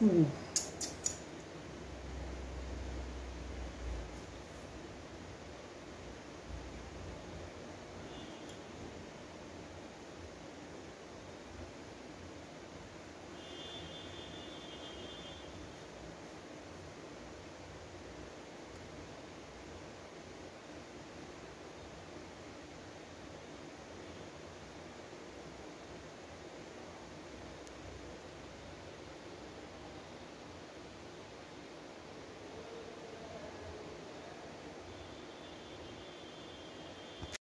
Hmm.